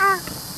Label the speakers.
Speaker 1: 啊